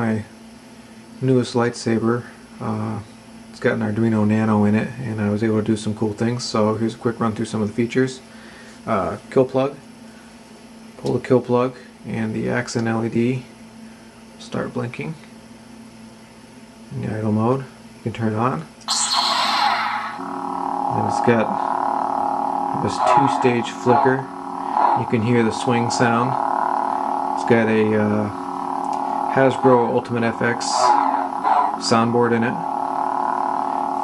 my newest lightsaber. Uh, it's got an Arduino Nano in it and I was able to do some cool things. So here's a quick run through some of the features. Uh, kill plug. Pull the kill plug and the accent LED start blinking. In the idle mode, you can turn it on. And it's got this two-stage flicker. You can hear the swing sound. It's got a uh, Hasbro Ultimate FX soundboard in it.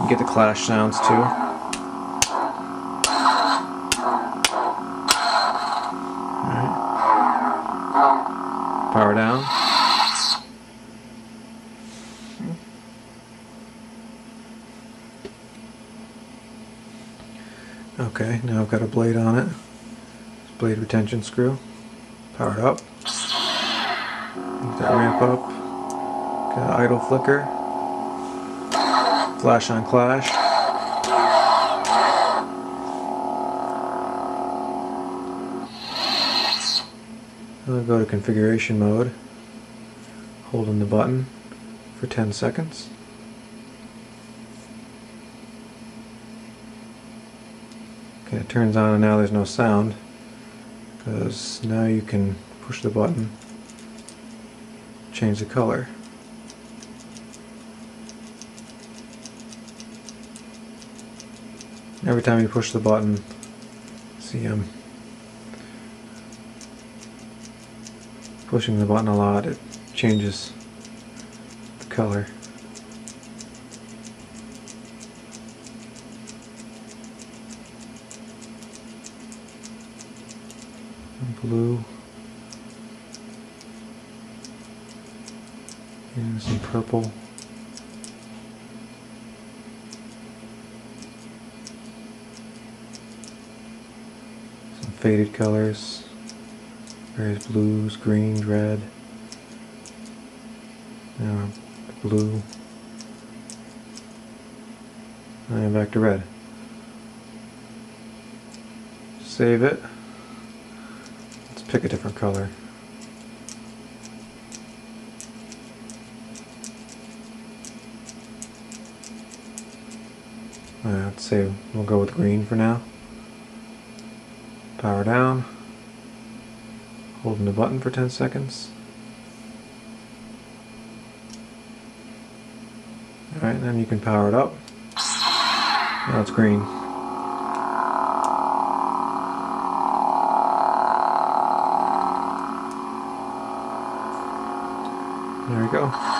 You get the clash sounds too. Power down. Okay, now I've got a blade on it. Blade retention screw. Powered up that ramp up. Got idle flicker. Flash on clash. I'll go to configuration mode. Holding the button for 10 seconds. Okay, it turns on and now there's no sound because now you can push the button change the color. Every time you push the button, see I'm pushing the button a lot, it changes the color. Blue. And some purple. Some faded colors. Various blues, greens, red. Now blue. And back to red. Save it. Let's pick a different color. I'd say we'll go with green for now. Power down. Holding the button for 10 seconds. Alright, then you can power it up. Now it's green. There we go.